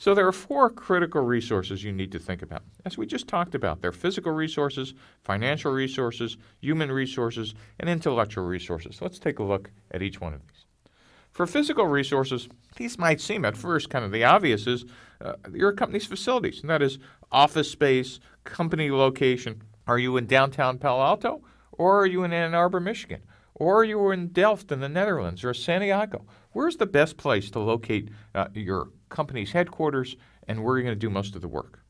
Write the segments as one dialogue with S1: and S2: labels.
S1: So there are four critical resources you need to think about. As we just talked about, they're physical resources, financial resources, human resources, and intellectual resources. Let's take a look at each one of these. For physical resources, these might seem at first kind of the obvious is uh, your company's facilities, and that is office space, company location. Are you in downtown Palo Alto, or are you in Ann Arbor, Michigan, or you in Delft in the Netherlands, or Santiago? Where's the best place to locate uh, your company's headquarters and where you're going to do most of the work?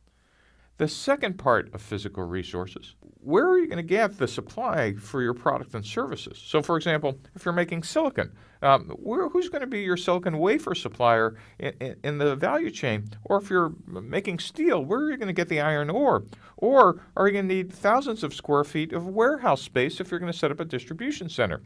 S1: The second part of physical resources, where are you going to get the supply for your product and services? So, for example, if you're making silicon, um, where, who's going to be your silicon wafer supplier in, in, in, the value chain? Or if you're making steel, where are you going to get the iron ore? Or are you going to need thousands of square feet of warehouse space if you're going to set up a distribution center?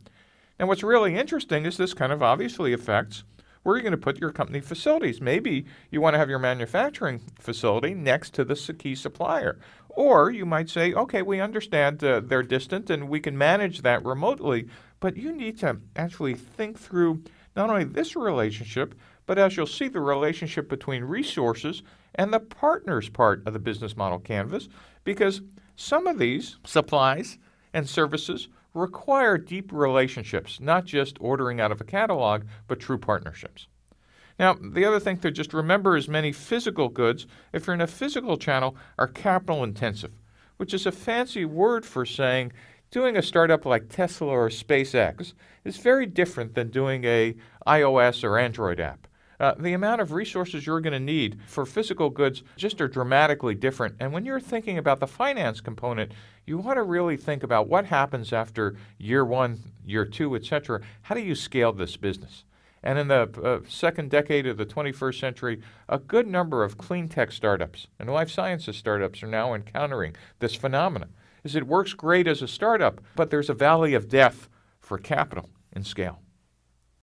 S1: And what's really interesting is this kind of obviously affects where are you going to put your company facilities? Maybe you want to have your manufacturing facility next to the key supplier. Or you might say, okay, we understand uh, they're distant and we can manage that remotely, but you need to actually think through not only this relationship, but as you'll see, the relationship between resources and the partners part of the business model canvas, because some of these supplies and services require deep relationships, not just ordering out of a catalog, but true partnerships. Now, the other thing to just remember is many physical goods, if you're in a physical channel, are capital intensive, which is a fancy word for saying doing a startup like Tesla or SpaceX is very different than doing a iOS or Android app. Uh, the amount of resources you're going to need for physical goods just are dramatically different. And when you're thinking about the finance component, you want to really think about what happens after year one, year two, etc. How do you scale this business? And in the uh, second decade of the 21st century, a good number of clean tech startups and life sciences startups are now encountering this phenomenon. Is it works great as a startup, but there's a valley of death for capital and scale.